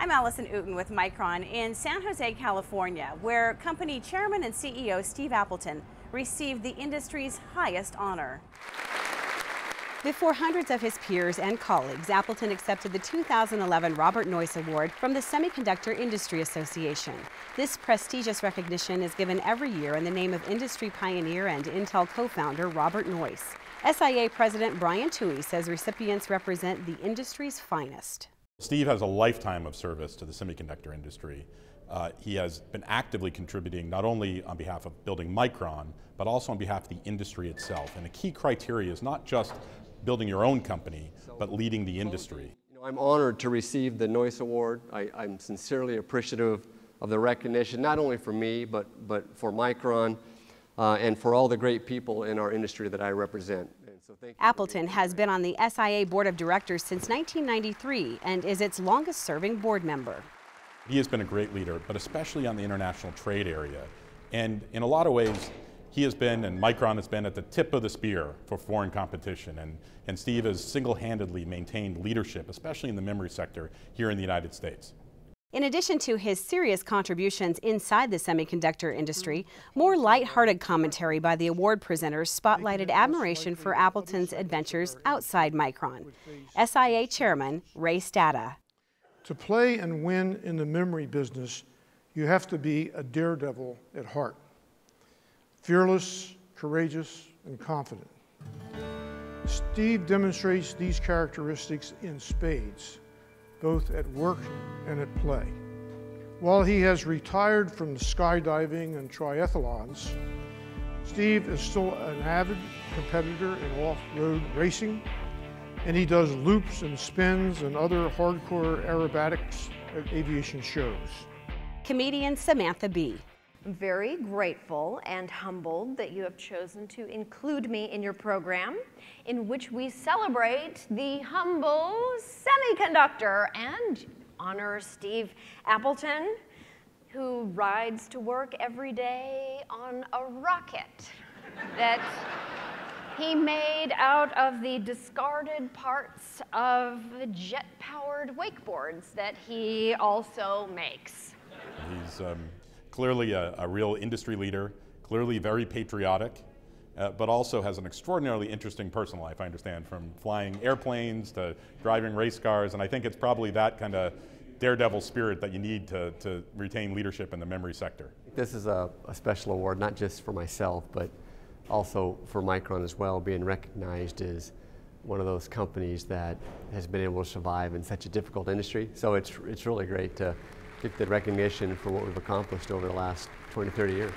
I'm Allison Uten with Micron in San Jose, California, where company chairman and CEO Steve Appleton received the industry's highest honor. Before hundreds of his peers and colleagues, Appleton accepted the 2011 Robert Noyce Award from the Semiconductor Industry Association. This prestigious recognition is given every year in the name of industry pioneer and Intel co-founder Robert Noyce. SIA President Brian Toohey says recipients represent the industry's finest. Steve has a lifetime of service to the semiconductor industry. Uh, he has been actively contributing not only on behalf of building Micron, but also on behalf of the industry itself. And a key criteria is not just building your own company, but leading the industry. You know, I'm honored to receive the Noyce Award. I, am sincerely appreciative of the recognition, not only for me, but, but for Micron uh, and for all the great people in our industry that I represent. So Appleton has been on the SIA Board of Directors since 1993 and is its longest serving board member. He has been a great leader, but especially on the international trade area. And in a lot of ways, he has been, and Micron has been at the tip of the spear for foreign competition. And, and Steve has single-handedly maintained leadership, especially in the memory sector here in the United States. In addition to his serious contributions inside the semiconductor industry, more light-hearted commentary by the award presenters spotlighted admiration for Appleton's adventures outside Micron. SIA Chairman Ray Stata. To play and win in the memory business, you have to be a daredevil at heart fearless, courageous, and confident. Steve demonstrates these characteristics in spades, both at work and at play. While he has retired from skydiving and triathlons, Steve is still an avid competitor in off-road racing, and he does loops and spins and other hardcore aerobatics at aviation shows. Comedian Samantha Bee very grateful and humbled that you have chosen to include me in your program, in which we celebrate the humble semiconductor and honor Steve Appleton, who rides to work every day on a rocket that he made out of the discarded parts of the jet-powered wakeboards that he also makes. He's um clearly a, a real industry leader, clearly very patriotic, uh, but also has an extraordinarily interesting personal life, I understand, from flying airplanes to driving race cars, and I think it's probably that kind of daredevil spirit that you need to, to retain leadership in the memory sector. This is a, a special award, not just for myself, but also for Micron as well, being recognized as one of those companies that has been able to survive in such a difficult industry. So it's, it's really great to get the recognition for what we've accomplished over the last 20, 30 years.